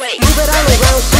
Move it all around.